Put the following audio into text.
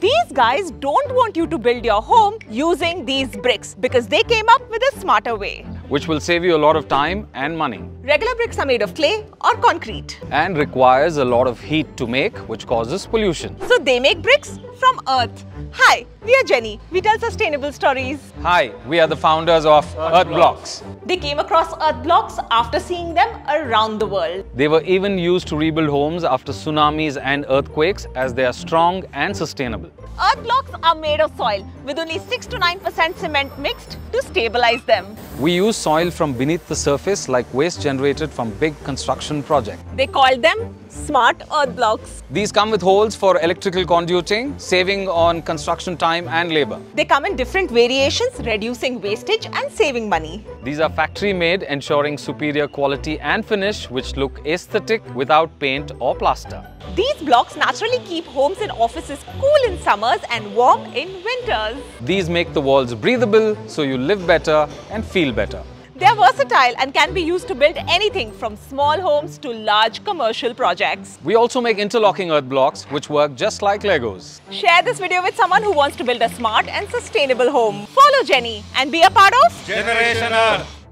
These guys don't want you to build your home using these bricks because they came up with a smarter way. Which will save you a lot of time and money Regular bricks are made of clay or concrete. and requires a lot of heat to make, which causes pollution. So they make bricks from earth. Hi, we are gen.E. We tell sustainable stories. Hi, we are the founders of Earth Blocks. They came across earth blocks after seeing them around the world. They were even used to rebuild homes after tsunamis and earthquakes as they are strong and sustainable. Earth blocks are made of soil with only 6 to 9% cement mixed to stabilize them. We use soil from beneath the surface like waste generated from big construction projects. They called them smart earth blocks. These come with holes for electrical conduiting, saving on construction time and labor. They come in different variations, reducing wastage and saving money. These are factory made, ensuring superior quality and finish which look aesthetic without paint or plaster. These blocks naturally keep homes and offices cool in summers and warm in winters. These make the walls breathable so you live better and feel better. They are versatile and can be used to build anything from small homes to large commercial projects. We also make interlocking earth blocks which work just like Legos. Share this video with someone who wants to build a smart and sustainable home. Follow gen.E and be a part of Generation Earth.